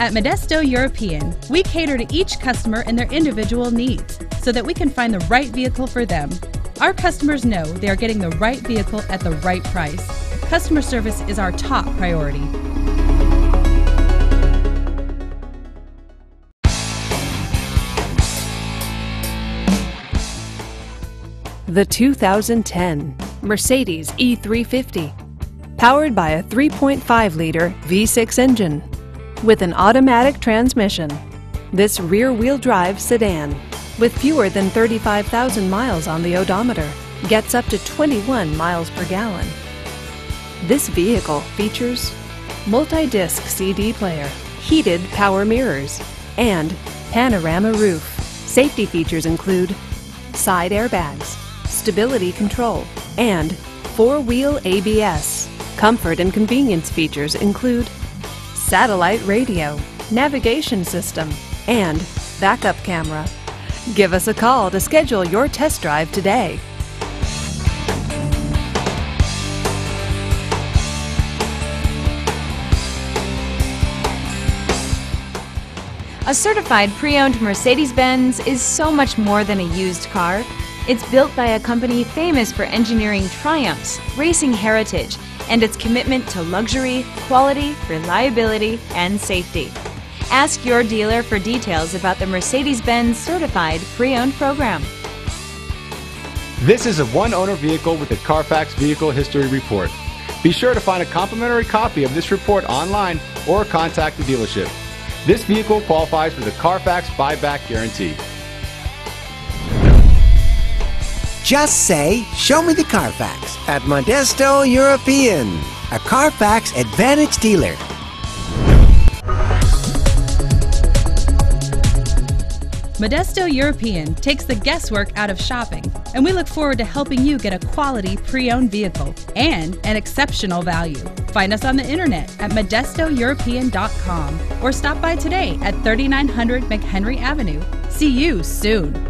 At Modesto European, we cater to each customer and their individual needs so that we can find the right vehicle for them. Our customers know they are getting the right vehicle at the right price. Customer service is our top priority. The 2010 Mercedes E350. Powered by a 3.5 liter V6 engine with an automatic transmission. This rear wheel drive sedan, with fewer than 35,000 miles on the odometer, gets up to 21 miles per gallon. This vehicle features multi-disc CD player, heated power mirrors, and panorama roof. Safety features include side airbags, stability control, and four-wheel ABS. Comfort and convenience features include satellite radio, navigation system, and backup camera. Give us a call to schedule your test drive today. A certified pre-owned Mercedes-Benz is so much more than a used car. It's built by a company famous for engineering triumphs, racing heritage, and its commitment to luxury, quality, reliability, and safety. Ask your dealer for details about the Mercedes-Benz Certified Pre-Owned Program. This is a one-owner vehicle with a Carfax Vehicle History Report. Be sure to find a complimentary copy of this report online or contact the dealership. This vehicle qualifies for the Carfax buyback guarantee. Just say, Show me the Carfax at Modesto European, a Carfax Advantage dealer. Modesto European takes the guesswork out of shopping, and we look forward to helping you get a quality pre owned vehicle and an exceptional value. Find us on the internet at modestoeuropean.com or stop by today at 3900 McHenry Avenue. See you soon.